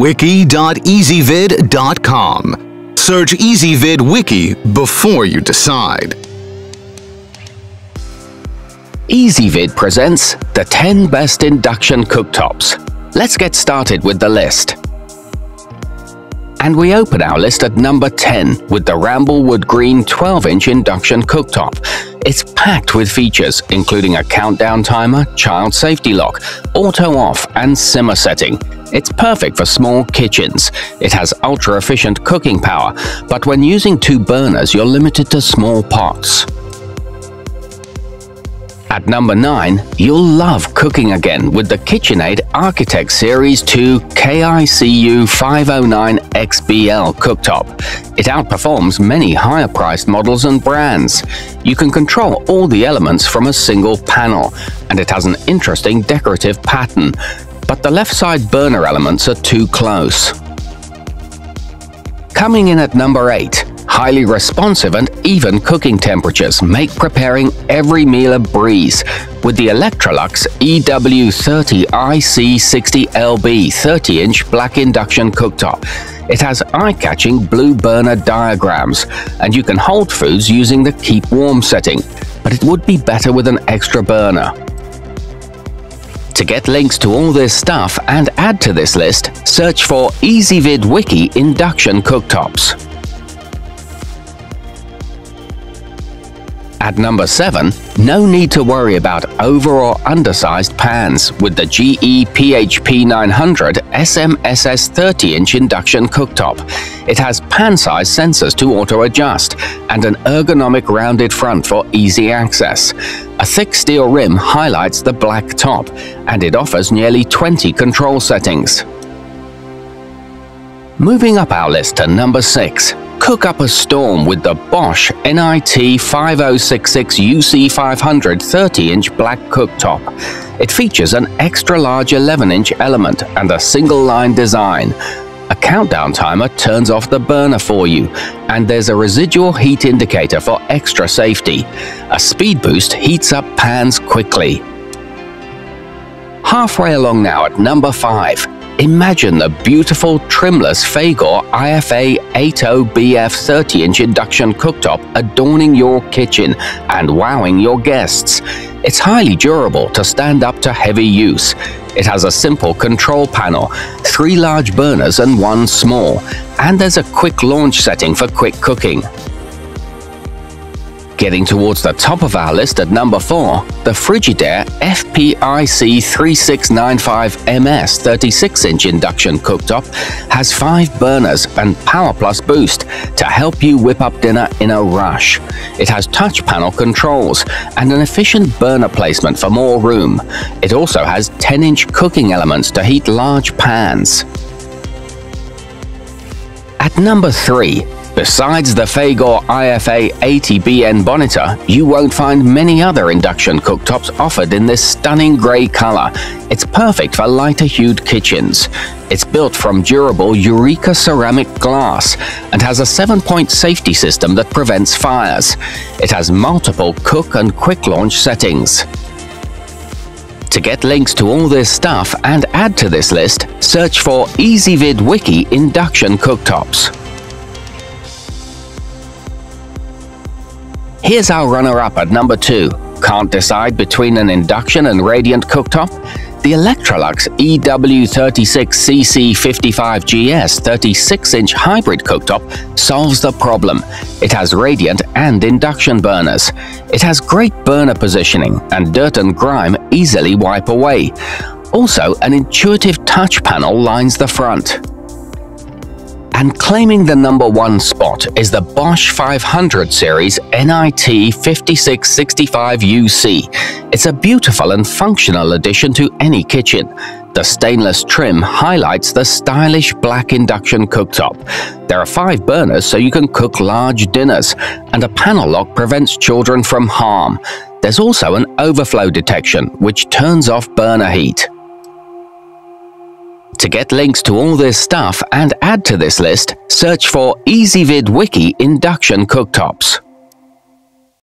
wiki.ezvid.com. Search Ezvid Wiki before you decide. Ezvid presents the 10 best induction cooktops. Let's get started with the list. And we open our list at number 10 with the Ramblewood Green 12-inch induction cooktop. It's packed with features, including a countdown timer, child safety lock, auto off, and simmer setting. It's perfect for small kitchens. It has ultra-efficient cooking power, but when using two burners, you're limited to small pots. At number 9, you'll love cooking again with the KitchenAid Architect Series 2 KICU 509XBL cooktop. It outperforms many higher priced models and brands. You can control all the elements from a single panel, and it has an interesting decorative pattern. But the left side burner elements are too close. Coming in at number 8, Highly responsive and even cooking temperatures make preparing every meal a breeze with the Electrolux EW30IC60LB 30-inch black induction cooktop. It has eye-catching blue burner diagrams, and you can hold foods using the keep warm setting, but it would be better with an extra burner. To get links to all this stuff and add to this list, search for EZVid Wiki Induction Cooktops. At number 7, no need to worry about over or undersized pans with the GE PHP 900 SMSS 30-inch induction cooktop. It has pan-size sensors to auto-adjust and an ergonomic rounded front for easy access. A thick steel rim highlights the black top, and it offers nearly 20 control settings. Moving up our list to number 6, cook up a storm with the Bosch NIT 5066 UC500 30-inch black cooktop. It features an extra-large 11-inch element and a single-line design. A countdown timer turns off the burner for you, and there's a residual heat indicator for extra safety. A speed boost heats up pans quickly. Halfway along now at number 5, Imagine the beautiful trimless Fagor IFA 80BF 30-inch induction cooktop adorning your kitchen and wowing your guests. It's highly durable to stand up to heavy use. It has a simple control panel, three large burners and one small, and there's a quick launch setting for quick cooking. Getting towards the top of our list at number 4, the Frigidaire FPIC 3695MS 36-inch induction cooktop has 5 burners and Power Plus Boost to help you whip up dinner in a rush. It has touch panel controls and an efficient burner placement for more room. It also has 10-inch cooking elements to heat large pans. At number 3, Besides the Fagor IFA 80BN Bonita, you won't find many other induction cooktops offered in this stunning grey colour. It's perfect for lighter hued kitchens. It's built from durable EuroKera ceramic glass and has a 7-point safety system that prevents fires. It has multiple cook and quick launch settings. To get links to all this stuff and add to this list, search for EZVid Wiki Induction Cooktops. Here's our runner-up at number 2. Can't decide between an induction and radiant cooktop? The Electrolux EW36CC55GS 36-inch hybrid cooktop solves the problem. It has radiant and induction burners. It has great burner positioning and dirt and grime easily wipe away. Also, an intuitive touch panel lines the front. And claiming the number one spot is the Bosch 500 series NIT 5665UC. It's a beautiful and functional addition to any kitchen. The stainless trim highlights the stylish black induction cooktop. There are five burners so you can cook large dinners, and a panel lock prevents children from harm. There's also an overflow detection, which turns off burner heat. To get links to all this stuff and add to this list, search for EZVid Wiki Induction Cooktops.